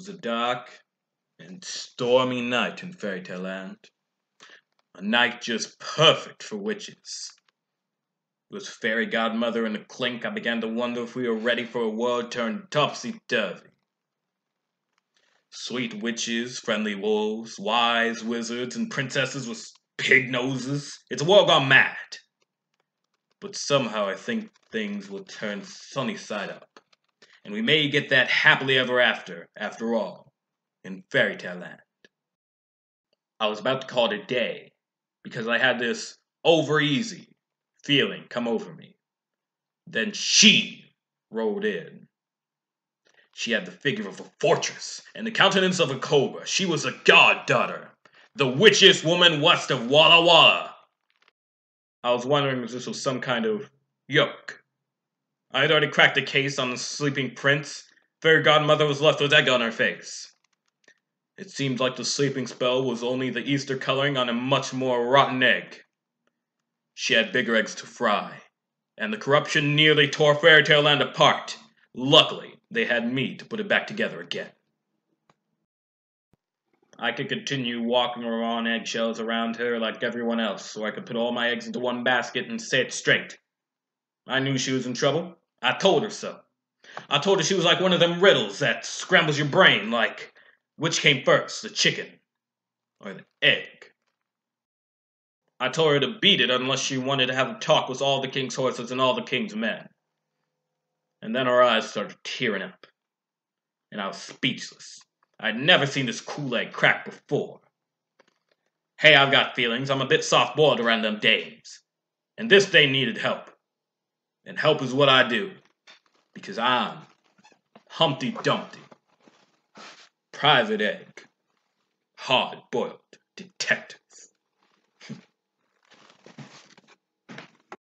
was a dark and stormy night in Fairy Tale Land. A night just perfect for witches. With Fairy Godmother in the clink, I began to wonder if we were ready for a world turned topsy-turvy. Sweet witches, friendly wolves, wise wizards, and princesses with pig noses. It's a world gone mad. But somehow I think things will turn sunny side up. And we may get that happily ever after, after all, in Fairy Tale Land. I was about to call it a day, because I had this over easy feeling come over me. Then she rode in. She had the figure of a fortress and the countenance of a cobra. She was a god daughter, the witchiest woman west of Walla Walla. I was wondering if this was some kind of yoke. I had already cracked a case on the sleeping prince. Fairy godmother was left with egg on her face. It seemed like the sleeping spell was only the Easter coloring on a much more rotten egg. She had bigger eggs to fry, and the corruption nearly tore Fairy Tale Land apart. Luckily, they had me to put it back together again. I could continue walking on eggshells around her like everyone else, so I could put all my eggs into one basket and say it straight. I knew she was in trouble. I told her so. I told her she was like one of them riddles that scrambles your brain, like which came first, the chicken or the egg? I told her to beat it unless she wanted to have a talk with all the king's horses and all the king's men. And then her eyes started tearing up. And I was speechless. I'd never seen this cool egg crack before. Hey, I've got feelings. I'm a bit soft-boiled around them dames. And this dame needed help. And help is what I do. Because I'm Humpty Dumpty. Private Egg. Hard-boiled detective.